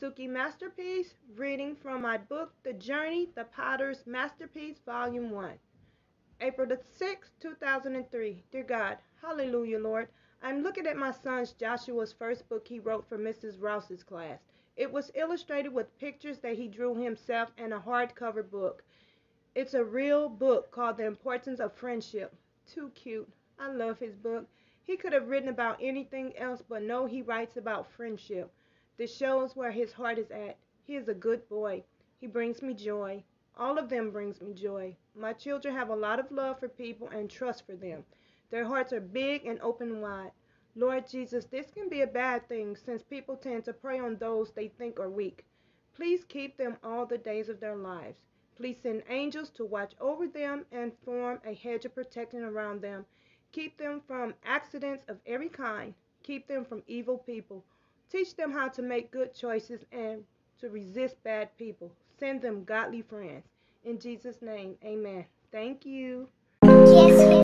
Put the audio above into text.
Sueki Masterpiece, reading from my book, The Journey, The Potter's Masterpiece, Volume 1. April the 6th, 2003. Dear God, hallelujah, Lord. I'm looking at my son's Joshua's first book he wrote for Mrs. Rouse's class. It was illustrated with pictures that he drew himself and a hardcover book. It's a real book called The Importance of Friendship. Too cute. I love his book. He could have written about anything else, but no, he writes about friendship. This shows where his heart is at. He is a good boy. He brings me joy. All of them brings me joy. My children have a lot of love for people and trust for them. Their hearts are big and open wide. Lord Jesus, this can be a bad thing since people tend to prey on those they think are weak. Please keep them all the days of their lives. Please send angels to watch over them and form a hedge of protection around them. Keep them from accidents of every kind. Keep them from evil people. Teach them how to make good choices and to resist bad people. Send them godly friends. In Jesus' name, amen. Thank you. Yes,